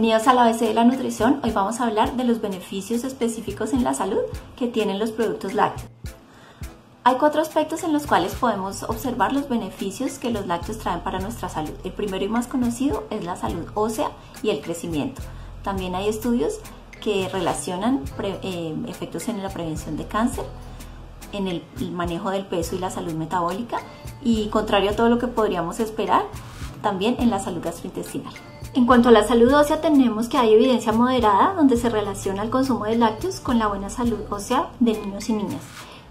Bienvenidos a la ABC de la nutrición. Hoy vamos a hablar de los beneficios específicos en la salud que tienen los productos lácteos. Hay cuatro aspectos en los cuales podemos observar los beneficios que los lácteos traen para nuestra salud. El primero y más conocido es la salud ósea y el crecimiento. También hay estudios que relacionan eh, efectos en la prevención de cáncer, en el manejo del peso y la salud metabólica y contrario a todo lo que podríamos esperar, también en la salud gastrointestinal. En cuanto a la salud ósea, tenemos que hay evidencia moderada donde se relaciona el consumo de lácteos con la buena salud ósea de niños y niñas.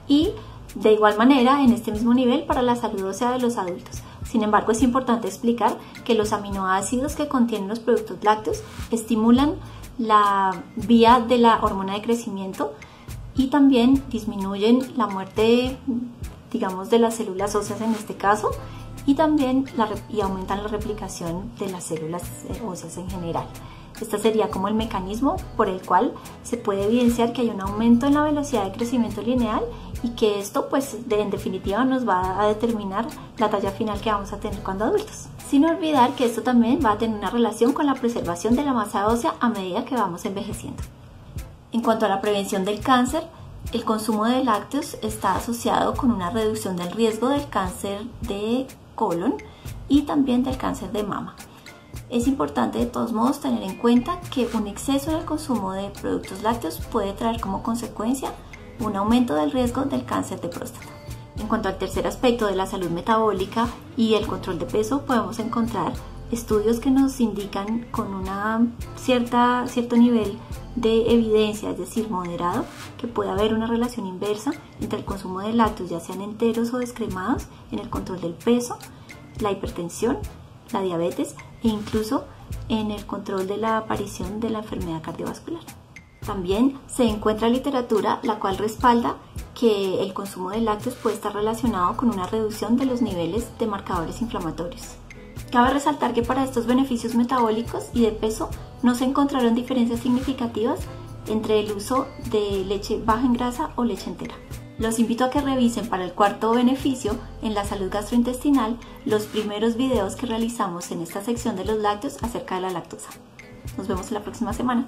Y de igual manera, en este mismo nivel para la salud ósea de los adultos. Sin embargo, es importante explicar que los aminoácidos que contienen los productos lácteos estimulan la vía de la hormona de crecimiento y también disminuyen la muerte, digamos, de las células óseas en este caso y también y aumentan la replicación de las células eh, óseas en general. Este sería como el mecanismo por el cual se puede evidenciar que hay un aumento en la velocidad de crecimiento lineal y que esto pues en definitiva nos va a determinar la talla final que vamos a tener cuando adultos. Sin olvidar que esto también va a tener una relación con la preservación de la masa ósea a medida que vamos envejeciendo. En cuanto a la prevención del cáncer, el consumo de lácteos está asociado con una reducción del riesgo del cáncer de colon y también del cáncer de mama. Es importante de todos modos tener en cuenta que un exceso en el consumo de productos lácteos puede traer como consecuencia un aumento del riesgo del cáncer de próstata. En cuanto al tercer aspecto de la salud metabólica y el control de peso, podemos encontrar estudios que nos indican con una cierta, cierto nivel de evidencia, es decir, moderado, que puede haber una relación inversa entre el consumo de lácteos, ya sean enteros o descremados, en el control del peso, la hipertensión, la diabetes e incluso en el control de la aparición de la enfermedad cardiovascular. También se encuentra literatura la cual respalda que el consumo de lácteos puede estar relacionado con una reducción de los niveles de marcadores inflamatorios. Cabe resaltar que para estos beneficios metabólicos y de peso no se encontraron diferencias significativas entre el uso de leche baja en grasa o leche entera. Los invito a que revisen para el cuarto beneficio en la salud gastrointestinal los primeros videos que realizamos en esta sección de los lácteos acerca de la lactosa. Nos vemos la próxima semana.